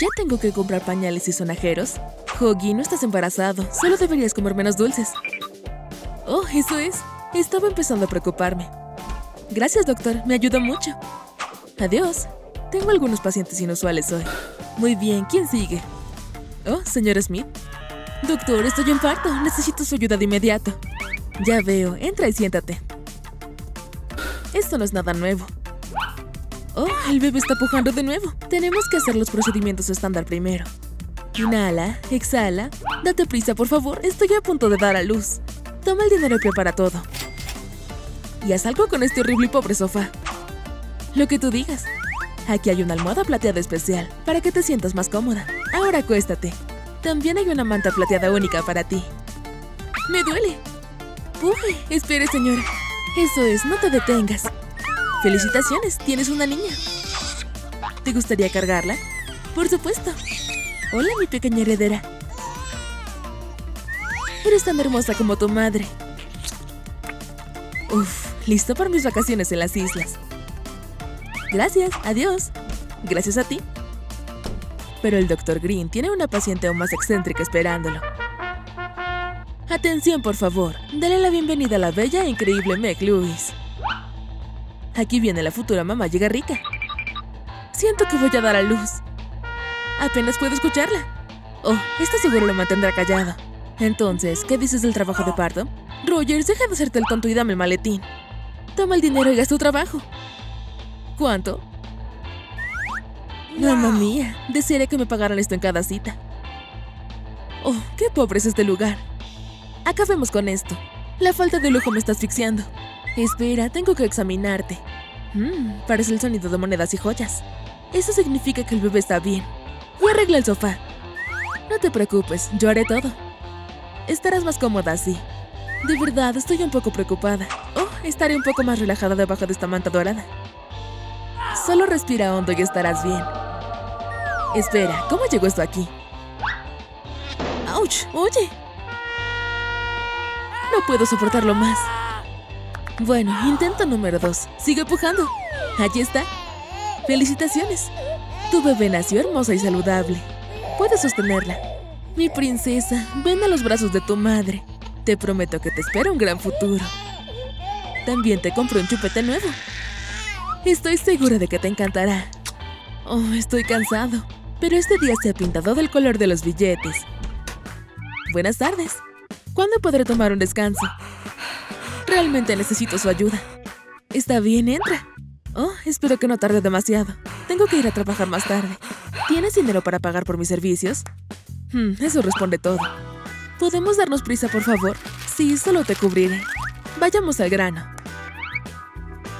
Ya tengo que comprar pañales y sonajeros. Hoggy, no estás embarazado. Solo deberías comer menos dulces. Oh, eso es. Estaba empezando a preocuparme. Gracias, doctor. Me ayuda mucho. Adiós. Tengo algunos pacientes inusuales hoy. Muy bien, ¿quién sigue? Oh, señor Smith. Doctor, estoy en parto. Necesito su ayuda de inmediato. Ya veo. Entra y siéntate. Esto no es nada nuevo. Oh, el bebé está pujando de nuevo. Tenemos que hacer los procedimientos estándar primero. Inhala, exhala. Date prisa, por favor. Estoy a punto de dar a luz. Toma el dinero y prepara todo. Y haz algo con este horrible y pobre sofá. Lo que tú digas. Aquí hay una almohada plateada especial, para que te sientas más cómoda. Ahora acuéstate. También hay una manta plateada única para ti. ¡Me duele! ¡Uy! Espere, señora. Eso es, no te detengas. Felicitaciones, tienes una niña. ¿Te gustaría cargarla? Por supuesto. Hola, mi pequeña heredera. Eres tan hermosa como tu madre. Uf, listo para mis vacaciones en las islas. Gracias, adiós. Gracias a ti. Pero el Dr. Green tiene una paciente aún más excéntrica esperándolo. Atención, por favor. Dale la bienvenida a la bella e increíble Meg Lewis. Aquí viene la futura mamá llega rica. Siento que voy a dar a luz. Apenas puedo escucharla. Oh, esto seguro lo mantendrá callado. Entonces, ¿qué dices del trabajo de parto? Rogers, deja de hacerte el tonto y dame el maletín. Toma el dinero y haz tu trabajo. ¿Cuánto? Mamma mía, desearía que me pagaran esto en cada cita. Oh, qué pobre es este lugar. Acabemos con esto. La falta de lujo me está asfixiando. Espera, tengo que examinarte. Mmm, parece el sonido de monedas y joyas. Eso significa que el bebé está bien. Y arregla el sofá. No te preocupes, yo haré todo. Estarás más cómoda así. De verdad, estoy un poco preocupada. Oh, estaré un poco más relajada debajo de esta manta dorada. Solo respira hondo y estarás bien. Espera, ¿cómo llegó esto aquí? ¡Auch! ¡Oye! No puedo soportarlo más. Bueno, intento número dos. Sigue pujando. Allí está. Felicitaciones. Tu bebé nació hermosa y saludable. Puedes sostenerla. Mi princesa, ven a los brazos de tu madre. Te prometo que te espera un gran futuro. También te compro un chupete nuevo. Estoy segura de que te encantará. Oh, estoy cansado. Pero este día se ha pintado del color de los billetes. Buenas tardes. ¿Cuándo podré tomar un descanso? Realmente necesito su ayuda. Está bien, entra. Oh, espero que no tarde demasiado. Tengo que ir a trabajar más tarde. ¿Tienes dinero para pagar por mis servicios? Hmm, eso responde todo. ¿Podemos darnos prisa, por favor? Sí, solo te cubriré. Vayamos al grano.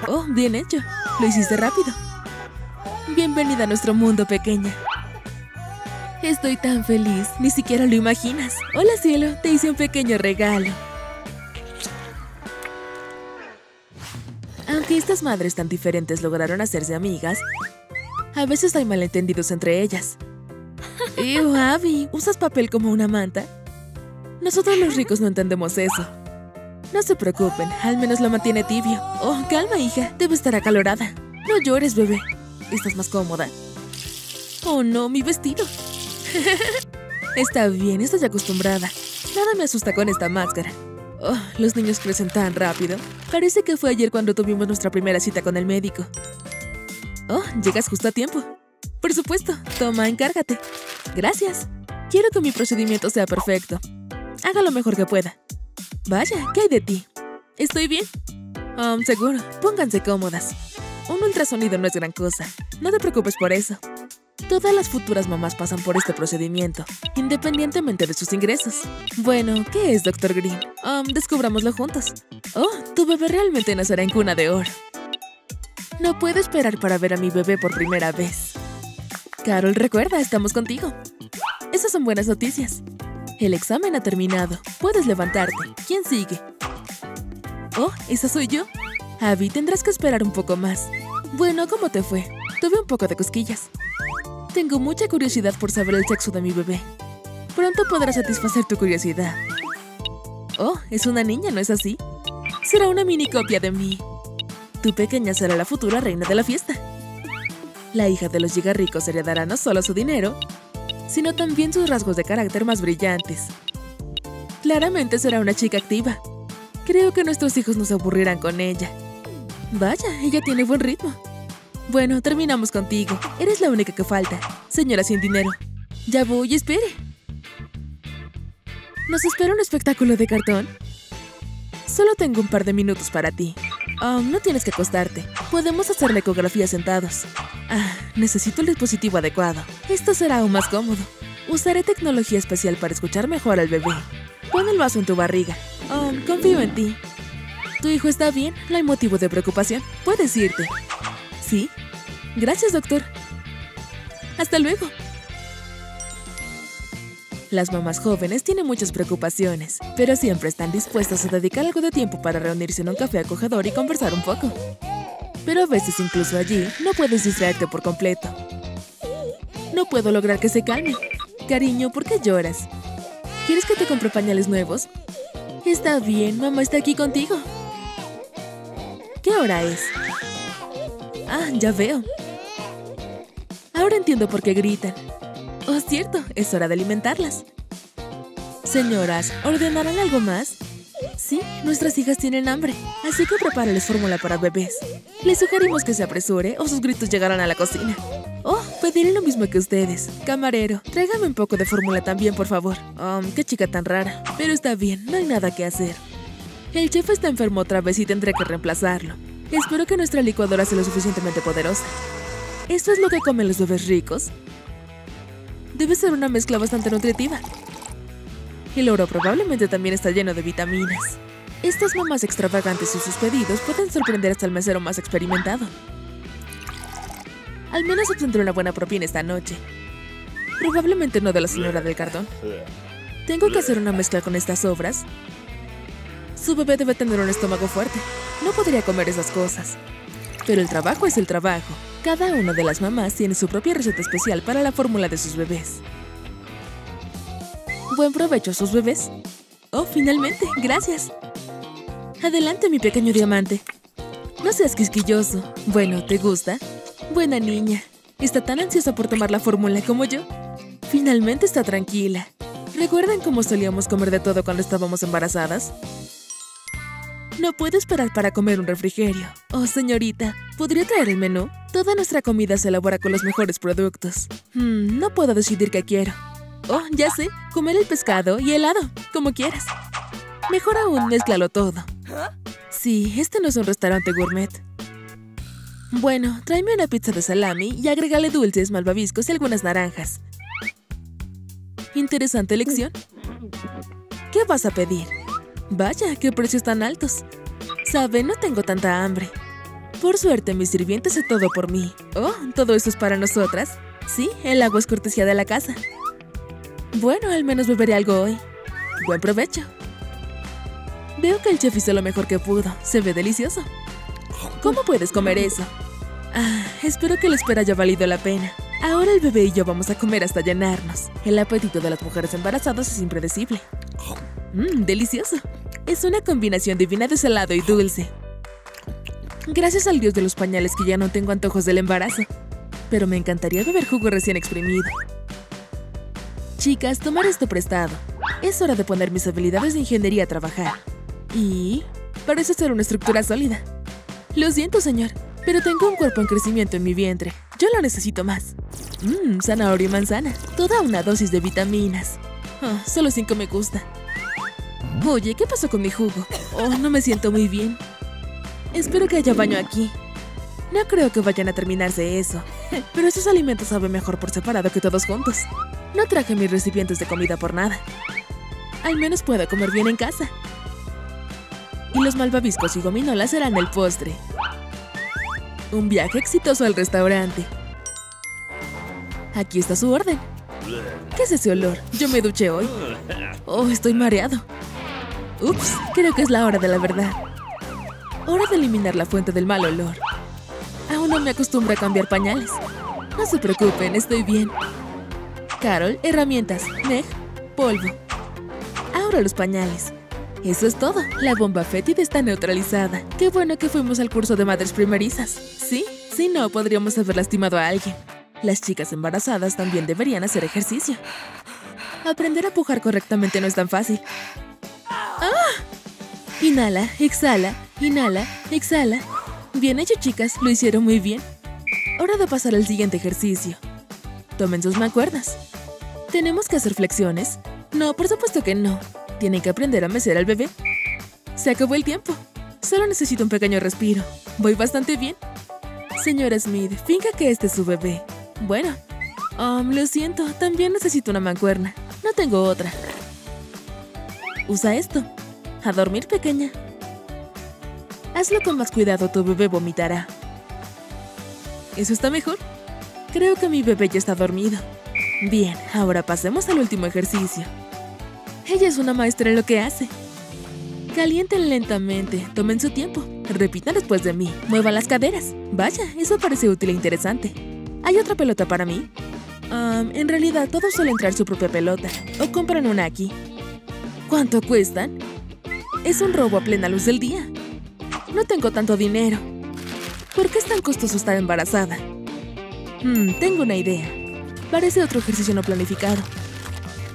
Oh, bien hecho. Lo hiciste rápido. Bienvenida a nuestro mundo, pequeña. Estoy tan feliz, ni siquiera lo imaginas. Hola, cielo, te hice un pequeño regalo. Aunque estas madres tan diferentes lograron hacerse amigas, a veces hay malentendidos entre ellas. Ew, Abby, ¿usas papel como una manta? Nosotros los ricos no entendemos eso. No se preocupen, al menos lo mantiene tibio. Oh, calma, hija, debe estar acalorada. No llores, bebé. ¿Estás más cómoda? Oh, no, mi vestido. Está bien, estoy acostumbrada. Nada me asusta con esta máscara. Oh, los niños crecen tan rápido. Parece que fue ayer cuando tuvimos nuestra primera cita con el médico. Oh, llegas justo a tiempo. Por supuesto. Toma, encárgate. Gracias. Quiero que mi procedimiento sea perfecto. Haga lo mejor que pueda. Vaya, ¿qué hay de ti? ¿Estoy bien? Um, seguro. Pónganse cómodas. Un ultrasonido no es gran cosa. No te preocupes por eso. Todas las futuras mamás pasan por este procedimiento, independientemente de sus ingresos. Bueno, ¿qué es, Dr. Green? Um, descubrámoslo juntos. Oh, tu bebé realmente nacerá en cuna de oro. No puedo esperar para ver a mi bebé por primera vez. Carol, recuerda, estamos contigo. Esas son buenas noticias. El examen ha terminado. Puedes levantarte. ¿Quién sigue? Oh, esa soy yo. Abby, tendrás que esperar un poco más. Bueno, ¿cómo te fue? Tuve un poco de cosquillas. Tengo mucha curiosidad por saber el sexo de mi bebé. Pronto podrás satisfacer tu curiosidad. Oh, es una niña, ¿no es así? Será una mini copia de mí. Tu pequeña será la futura reina de la fiesta. La hija de los gigarricos heredará no solo su dinero, sino también sus rasgos de carácter más brillantes. Claramente será una chica activa. Creo que nuestros hijos nos aburrirán con ella. Vaya, ella tiene buen ritmo. Bueno, terminamos contigo. Eres la única que falta. Señora sin dinero. Ya voy, espere. ¿Nos espera un espectáculo de cartón? Solo tengo un par de minutos para ti. Um, no tienes que acostarte. Podemos hacer la ecografía sentados. Ah, necesito el dispositivo adecuado. Esto será aún más cómodo. Usaré tecnología especial para escuchar mejor al bebé. Pon el vaso en tu barriga. Oh, confío en ti. ¿Tu hijo está bien? No hay motivo de preocupación. Puedes irte. ¿Sí? Gracias, doctor. Hasta luego. Las mamás jóvenes tienen muchas preocupaciones, pero siempre están dispuestas a dedicar algo de tiempo para reunirse en un café acogedor y conversar un poco. Pero a veces incluso allí no puedes distraerte por completo. No puedo lograr que se calme. Cariño, ¿por qué lloras? ¿Quieres que te compre pañales nuevos? Está bien, mamá está aquí contigo. ¿Qué hora es? Ah, ya veo. Ahora entiendo por qué gritan. Oh, cierto, es hora de alimentarlas. Señoras, ¿ordenarán algo más? Sí, nuestras hijas tienen hambre, así que prepárales fórmula para bebés. Les sugerimos que se apresure o sus gritos llegarán a la cocina. Oh, pediré lo mismo que ustedes. Camarero, tráigame un poco de fórmula también, por favor. Oh, qué chica tan rara. Pero está bien, no hay nada que hacer. El chef está enfermo otra vez y tendré que reemplazarlo. Espero que nuestra licuadora sea lo suficientemente poderosa. ¿Esto es lo que comen los bebés ricos? Debe ser una mezcla bastante nutritiva. El oro probablemente también está lleno de vitaminas. Estas mamás extravagantes y sus pedidos pueden sorprender hasta el mesero más experimentado. Al menos obtendré una buena propina esta noche. Probablemente no de la señora del cartón. ¿Tengo que hacer una mezcla con estas obras? Su bebé debe tener un estómago fuerte. No podría comer esas cosas. Pero el trabajo es el trabajo. Cada una de las mamás tiene su propia receta especial para la fórmula de sus bebés. Buen provecho a sus bebés. Oh, finalmente, gracias. Adelante, mi pequeño diamante. No seas quisquilloso. Bueno, ¿te gusta? Buena niña. ¿Está tan ansiosa por tomar la fórmula como yo? Finalmente está tranquila. ¿Recuerdan cómo solíamos comer de todo cuando estábamos embarazadas? No puedo esperar para comer un refrigerio. Oh, señorita, ¿podría traer el menú? Toda nuestra comida se elabora con los mejores productos. Hmm, no puedo decidir qué quiero. Oh, ya sé, comer el pescado y helado, como quieras. Mejor aún, mezclalo todo. Sí, este no es un restaurante gourmet. Bueno, tráeme una pizza de salami y agrégale dulces, malvaviscos y algunas naranjas. Interesante elección. ¿Qué vas a pedir? Vaya, qué precios tan altos. Sabe, no tengo tanta hambre. Por suerte, mi sirviente hace todo por mí. Oh, ¿todo eso es para nosotras? Sí, el agua es cortesía de la casa. Bueno, al menos beberé algo hoy. Buen provecho. Veo que el chef hizo lo mejor que pudo. Se ve delicioso. ¿Cómo puedes comer eso? Ah, espero que la espera haya valido la pena. Ahora el bebé y yo vamos a comer hasta llenarnos. El apetito de las mujeres embarazadas es impredecible. Mmm, delicioso. Es una combinación divina de salado y dulce. Gracias al dios de los pañales que ya no tengo antojos del embarazo. Pero me encantaría beber jugo recién exprimido. Chicas, tomar esto prestado. Es hora de poner mis habilidades de ingeniería a trabajar. Y... parece ser una estructura sólida. Lo siento, señor, pero tengo un cuerpo en crecimiento en mi vientre. Yo lo necesito más. Mmm, zanahoria y manzana. Toda una dosis de vitaminas. Oh, solo cinco me gusta. Oye, ¿qué pasó con mi jugo? Oh, no me siento muy bien. Espero que haya baño aquí. No creo que vayan a terminarse eso. Pero esos alimentos saben mejor por separado que todos juntos. No traje mis recipientes de comida por nada. Al menos puedo comer bien en casa. Y los malvaviscos y gominolas serán el postre. Un viaje exitoso al restaurante. Aquí está su orden. ¿Qué es ese olor? Yo me duché hoy. Oh, estoy mareado. Ups, creo que es la hora de la verdad. Hora de eliminar la fuente del mal olor. Aún no me acostumbro a cambiar pañales. No se preocupen, estoy bien. Carol, herramientas. Meg, polvo. Ahora los pañales. Eso es todo. La bomba fétida está neutralizada. Qué bueno que fuimos al curso de madres primerizas. Sí, Si no, podríamos haber lastimado a alguien. Las chicas embarazadas también deberían hacer ejercicio. Aprender a pujar correctamente no es tan fácil. Inhala, exhala, inhala, exhala. Bien hecho, chicas. Lo hicieron muy bien. Hora de pasar al siguiente ejercicio. Tomen sus mancuernas. ¿Tenemos que hacer flexiones? No, por supuesto que no. Tienen que aprender a mecer al bebé. Se acabó el tiempo. Solo necesito un pequeño respiro. Voy bastante bien. Señora Smith, finca que este es su bebé. Bueno, um, lo siento, también necesito una mancuerna. No tengo otra. Usa esto. A dormir, pequeña. Hazlo con más cuidado, tu bebé vomitará. ¿Eso está mejor? Creo que mi bebé ya está dormido. Bien, ahora pasemos al último ejercicio. Ella es una maestra en lo que hace. Calienten lentamente, tomen su tiempo. Repitan después de mí. Muevan las caderas. Vaya, eso parece útil e interesante. ¿Hay otra pelota para mí? en realidad, todos suelen traer su propia pelota. O compran una aquí. ¿Cuánto cuestan? Es un robo a plena luz del día. No tengo tanto dinero. ¿Por qué es tan costoso estar embarazada? Hmm, tengo una idea. Parece otro ejercicio no planificado.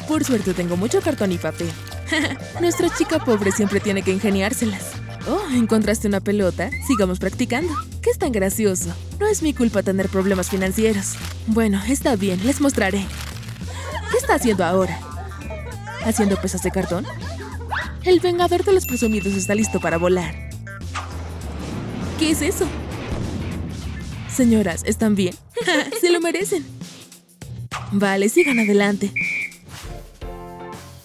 Por suerte tengo mucho cartón y papel. Nuestra chica pobre siempre tiene que ingeniárselas. Oh, ¿encontraste una pelota? Sigamos practicando. ¿Qué es tan gracioso? No es mi culpa tener problemas financieros. Bueno, está bien, les mostraré. ¿Qué está haciendo ahora? ¿Haciendo pesas de cartón? El vengador de los presumidos está listo para volar. ¿Qué es eso? Señoras, ¿están bien? Se lo merecen. Vale, sigan adelante.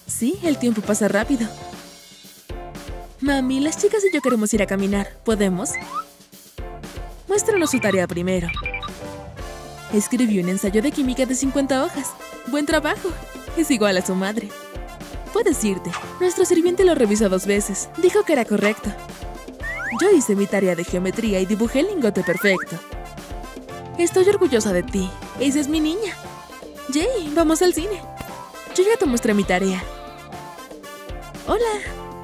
Sí, el tiempo pasa rápido. Mami, las chicas y yo queremos ir a caminar. ¿Podemos? Muéstranos su tarea primero. Escribió un ensayo de química de 50 hojas. ¡Buen trabajo! Es igual a su madre. Puedes irte. Nuestro sirviente lo revisó dos veces. Dijo que era correcto. Yo hice mi tarea de geometría y dibujé el lingote perfecto. Estoy orgullosa de ti. Esa es mi niña. Jay, vamos al cine. Yo ya te mostré mi tarea. Hola,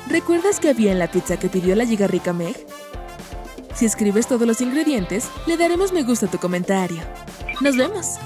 ¿recuerdas que había en la pizza que pidió la giga rica Meg? Si escribes todos los ingredientes, le daremos me gusta a tu comentario. ¡Nos vemos!